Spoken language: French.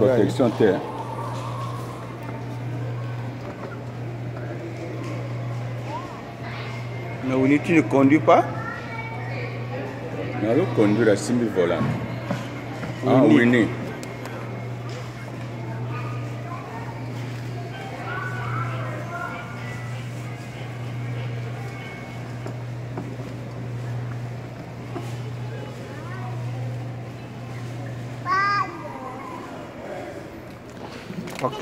protection te Mais Winnie, tu ne conduis pas? Nazo conduire asimbi volant ah Winnie. wini Ok.